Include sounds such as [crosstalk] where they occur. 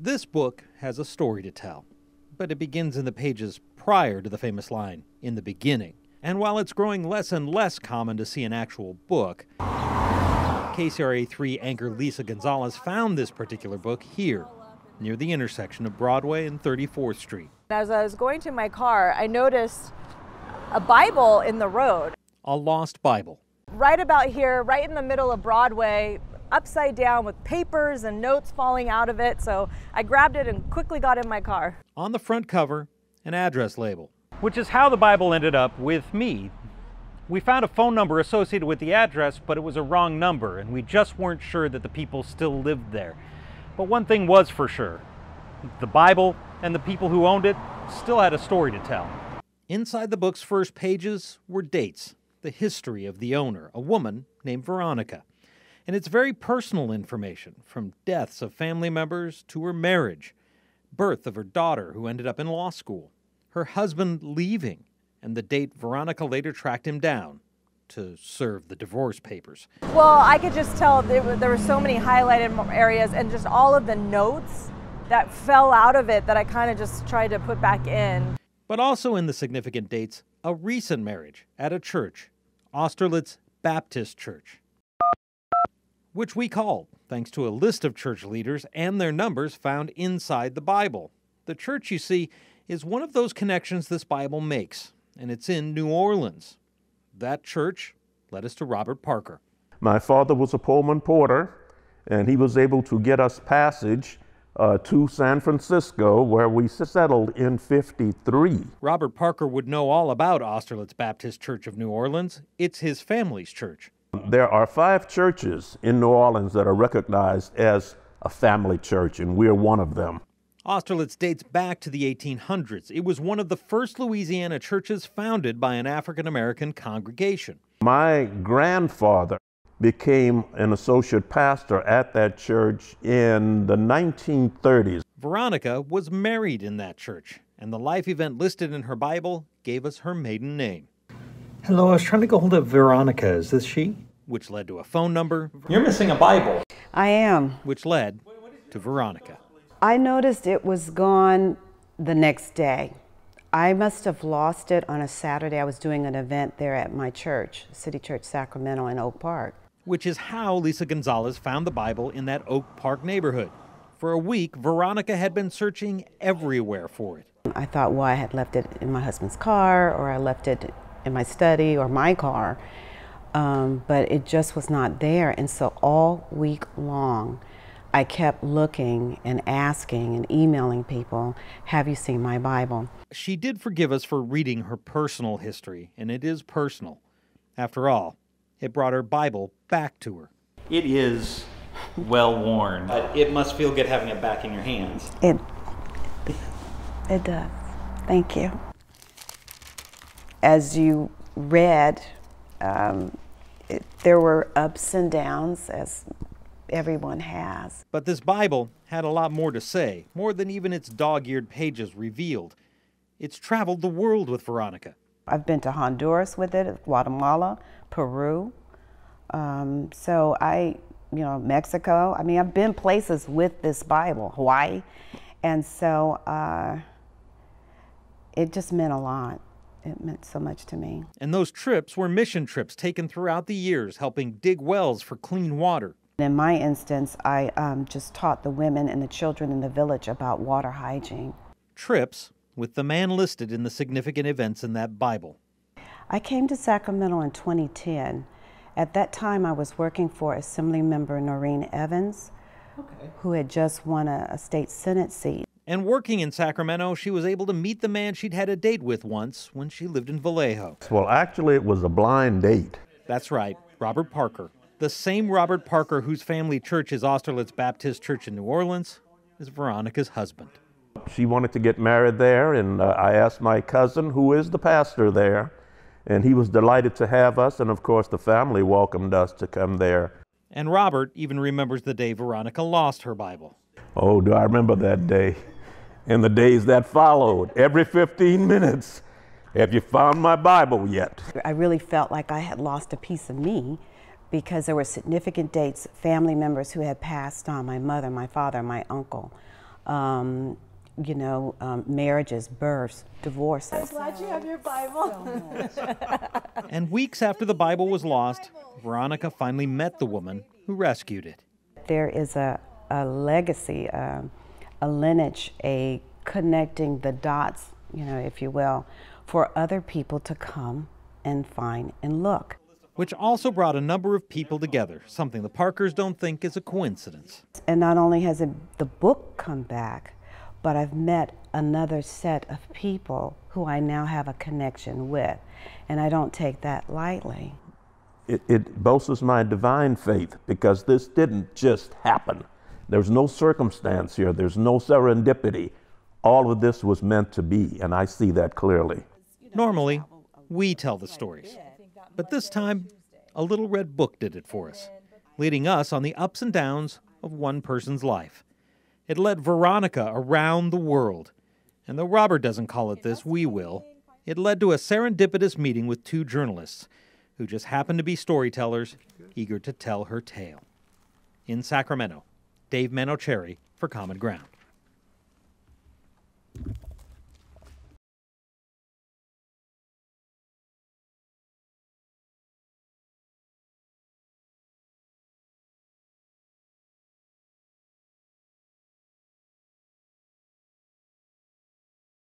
This book has a story to tell, but it begins in the pages prior to the famous line, in the beginning. And while it's growing less and less common to see an actual book, KCRA 3 anchor Lisa Gonzales found this particular book here, near the intersection of Broadway and 34th Street. As I was going to my car, I noticed a Bible in the road. A lost Bible. Right about here, right in the middle of Broadway, upside down with papers and notes falling out of it. So I grabbed it and quickly got in my car. On the front cover, an address label. Which is how the Bible ended up with me. We found a phone number associated with the address, but it was a wrong number, and we just weren't sure that the people still lived there. But one thing was for sure the Bible and the people who owned it still had a story to tell. Inside the book's first pages were dates, the history of the owner, a woman named Veronica. And it's very personal information, from deaths of family members to her marriage, birth of her daughter who ended up in law school, her husband leaving, and the date Veronica later tracked him down to serve the divorce papers. Well, I could just tell there were, so many highlighted areas and just all of the notes that fell out of it that I kind of just tried to put back in. But also in the significant dates, a recent marriage at a church, Austerlitz Baptist Church, which we called thanks to a list of church leaders and their numbers found inside the Bible. The church, you see, is one of those connections this Bible makes, and it's in New Orleans. That church led us to Robert Parker. My father was a Pullman porter, and he was able to get us passage uh, to San Francisco, where we settled in 53. Robert Parker would know all about Austerlitz Baptist Church of New Orleans. It's his family's church. There are five churches in New Orleans that are recognized as a family church, and we're one of them. Austerlitz dates back to the 1800s. It was one of the first Louisiana churches founded by an African American congregation. My grandfather became an associate pastor at that church in the 1930s. Veronica was married in that church, and the life event listed in her Bible gave us her maiden name. Hello, I was trying to get hold of Veronica. Is this she? Which led to a phone number. You're missing a Bible. I am. Which led to Veronica. I noticed it was gone the next day. I must have lost it on a Saturday. I was doing an event there at my church, City Church Sacramento in Oak Park which is how Lisa Gonzales found the Bible in that Oak Park neighborhood. For a week, Veronica had been searching everywhere for it. I thought, well, I had left it in my husband's car, or I left it in my study or my car, um, but it just was not there. And so all week long, I kept looking and asking and emailing people, Have you seen my Bible? She did forgive us for reading her personal history, and it is personal. After all, it brought her Bible back to her. It is well worn. But it must feel good having it back in your hands. It, it does. Thank you. As you read, um, it, there were ups and downs, as everyone has. But this Bible had a lot more to say, more than even its dog eared pages revealed. It's traveled the world with Veronica. I've been to Honduras with it, Guatemala, Peru. Um, so I, you know, Mexico. I mean, I've been places with this Bible, Hawaii. And so uh, it just meant a lot. It meant so much to me. And those trips were mission trips taken throughout the years, helping dig wells for clean water. In my instance, I um, just taught the women and the children in the village about water hygiene. Trips with the man listed in the significant events in that Bible. I came to Sacramento in 2010. At that time, I was working for Assembly Member Noreen Evans, okay. who had just won a, a state Senate seat. And working in Sacramento, she was able to meet the man she'd had a date with once when she lived in Vallejo. Well, actually, it was a blind date. That's right, Robert Parker. The same Robert Parker whose family church is Austerlitz Baptist Church in New Orleans is Veronica's husband. She wanted to get married there, and uh, I asked my cousin, who is the pastor there, and he was delighted to have us, and of course, the family welcomed us to come there. And Robert even remembers the day Veronica lost her Bible. Oh, do I remember that day and the days that followed? Every 15 minutes. Have you found my Bible yet? I really felt like I had lost a piece of me because there were significant dates, family members who had passed on my mother, my father, my uncle um, you know, um, marriages, births, divorces. I'm glad you have your Bible. [laughs] And weeks after the Bible was lost, Veronica finally met the woman who rescued it. There is a, a legacy, um, a lineage, a connecting the dots, you know, if you will, for other people to come and find and look. which also brought a number of people together, something the Parkers don't think is a coincidence. And not only has it, the book come back, but I've met another set of people who I now have a connection with. And I don't take that lightly. It, it bolsters my divine faith because this didn't just happen. There's no circumstance here, there's no serendipity. All of this was meant to be, and I see that clearly. Normally, we tell the stories. But this time, a little red book did it for us, leading us on the ups and downs of one person's life. It led Veronica around the world. And though Robert doesn't call it this, we will. It led to a serendipitous meeting with two journalists who just happened to be storytellers eager to tell her tale. In Sacramento, Dave Manoucheri for Common Ground.